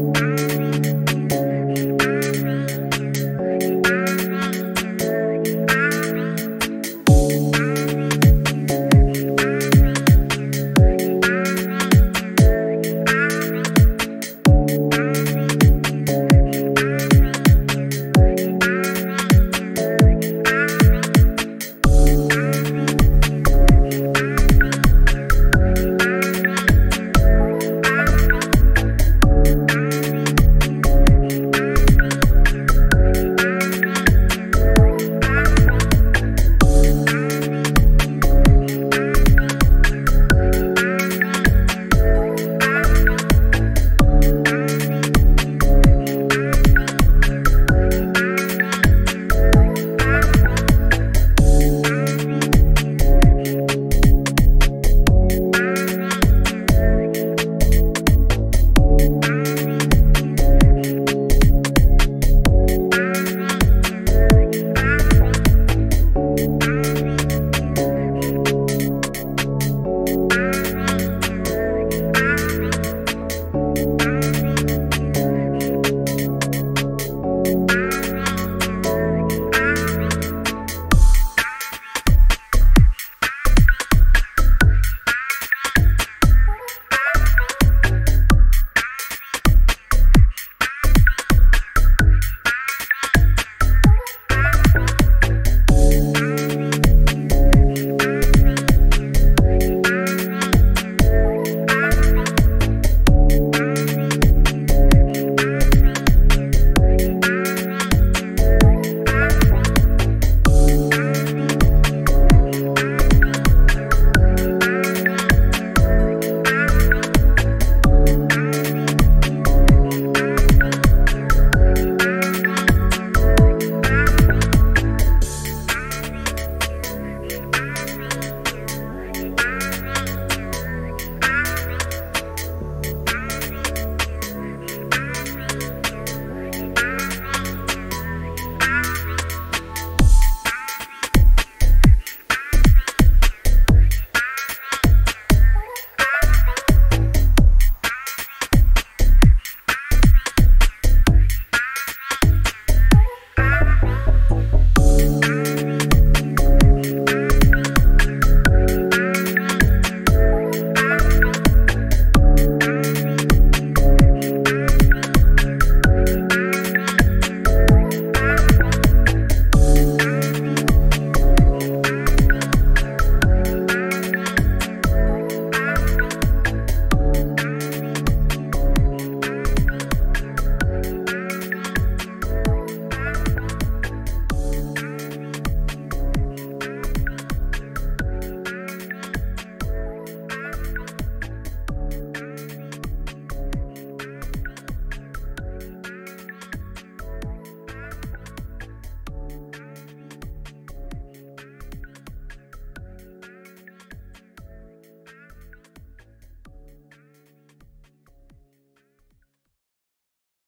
life.